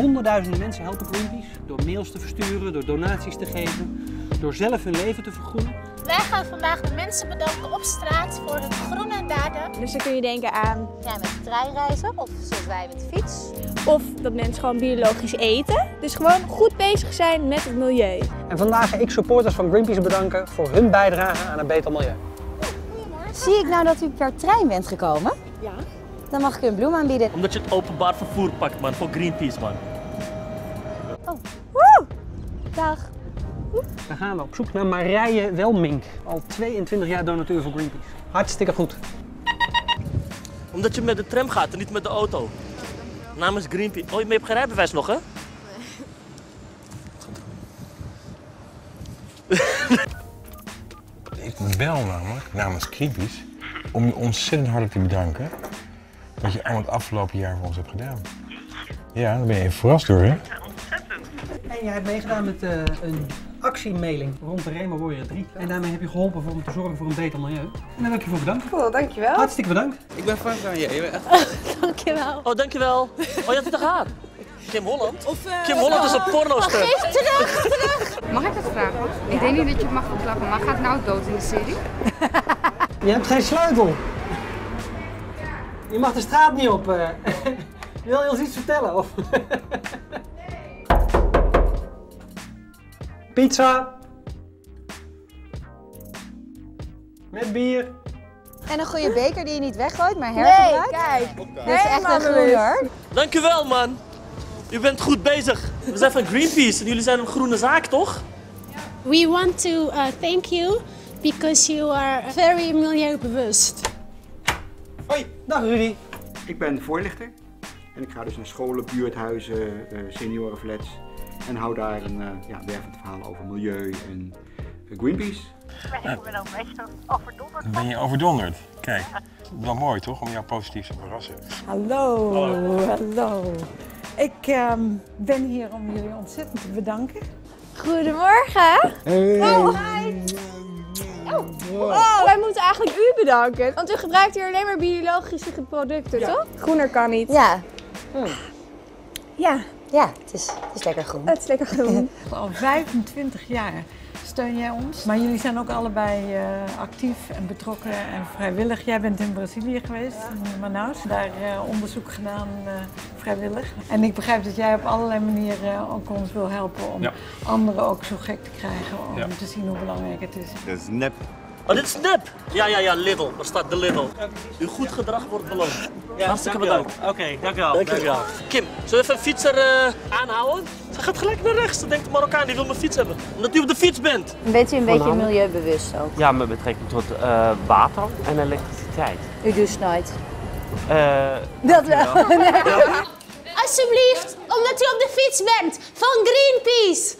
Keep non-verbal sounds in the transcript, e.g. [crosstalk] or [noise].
Honderdduizenden mensen helpen Greenpeace door mails te versturen, door donaties te geven, door zelf hun leven te vergroenen. Wij gaan vandaag de mensen bedanken op straat voor hun groene daden. Dus dan kun je denken aan Ja, met de trein reizen of zoals wij met de fiets. of dat mensen gewoon biologisch eten. Dus gewoon goed bezig zijn met het milieu. En vandaag ga ik supporters van Greenpeace bedanken voor hun bijdrage aan een beter milieu. Zie ik nou dat u per trein bent gekomen? Ja. Dan mag ik u een bloem aanbieden. Omdat je het openbaar vervoer pakt, man. Voor Greenpeace, man. Dag. Dan gaan we op zoek naar Marije Welmink. Al 22 jaar donateur voor Greenpeace. Hartstikke goed. Omdat je met de tram gaat en niet met de auto. Namens Greenpeace. Oh, je hebt geen rijbewijs nog, hè? [laughs] Ik bel namelijk namens Greenpeace om je ontzettend hartelijk te bedanken. Wat je allemaal het afgelopen jaar voor ons hebt gedaan. Ja, daar ben je even verrast door, hè? En jij hebt meegedaan met eh, een actiemailing rond de Rema Warrior 3. En daarmee heb je geholpen voor, om te zorgen voor een beter milieu. En daar wil ik je voor bedanken. Cool, dankjewel. Hartstikke bedankt. Ik ben fan van je. Je bent echt [laughs] Dankjewel. Oh, dankjewel. Oh, je hebt het er gehad. Kim Holland? Kim Holland is een pornoster. Mag ik dat vragen? Ik denk niet dat je het mag verklappen, maar gaat nou dood in de serie? [laughs] Je hebt geen sleutel. Je mag de straat niet op. eh. [laughs] Wil je ons iets vertellen? Of? Pizza. Met bier. En een goede beker die je niet weggooit, maar hergebruikt. kijk. Dit is echt een groen hoor. Dankjewel, man. U bent goed bezig. We zijn van Greenpeace en jullie zijn een groene zaak, toch? We want to uh, thank you because you are very milieubewust. Hoi, dag Rudy. Ik ben voorlichter en ik ga dus naar scholen, buurthuizen, eh, seniorenflats en hou daar een eh ja, wervend verhaal over milieu en eh, Greenpeace. Ben je overdonderd? Kijk, wel mooi toch, om jou positief te verrassen. Hallo, hallo. Ik ehm, ben hier om jullie ontzettend te bedanken. Goedemorgen. Oh, hi. Oh, wij moeten eigenlijk u bedanken. Want u gebruikt hier alleen maar biologische producten, toch? Groener kan niet. Ja, Ja, ja het, is, het is lekker groen. het is lekker groen. [laughs] Al 25 jaar steun jij ons. Maar jullie zijn ook allebei eh, actief en betrokken en vrijwillig. Jij bent in Brazilië geweest, in Manaus. Daar eh, onderzoek gedaan, eh, vrijwillig. En ik begrijp dat jij op allerlei manieren ook ons wil helpen om Ja. anderen ook zo gek te krijgen. Om Ja. te zien hoe belangrijk het is. Dat is nep. Oh, dit is nep. Ja, ja, ja, Lidl. Er staat de Lidl. Uw goed gedrag wordt beloond. Hartstikke bedankt. Oké, dankjewel. Dankjewel. Kim, zullen we even een fietser eh, aanhouden? Ze gaat gelijk naar rechts. Dan denkt de Marokkaan, die wil mijn fiets hebben. Omdat u op de fiets bent. Bent u een beetje milieubewust ook? Ja, met betrekking tot eh, water en elektriciteit. U doucht nooit. Eh, Dat wel. [laughs] Alsjeblieft, omdat u op de fiets bent van Greenpeace.